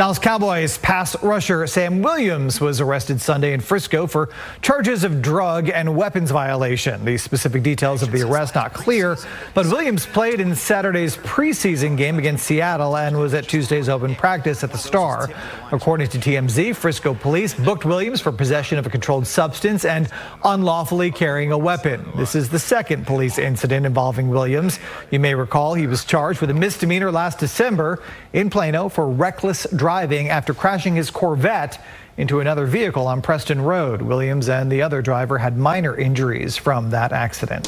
Dallas Cowboys pass rusher Sam Williams was arrested Sunday in Frisco for charges of drug and weapons violation. The specific details of the arrest not clear, but Williams played in Saturday's preseason game against Seattle and was at Tuesday's open practice at the Star. According to TMZ, Frisco police booked Williams for possession of a controlled substance and unlawfully carrying a weapon. This is the second police incident involving Williams. You may recall he was charged with a misdemeanor last December in Plano for reckless driving after crashing his Corvette into another vehicle on Preston Road. Williams and the other driver had minor injuries from that accident.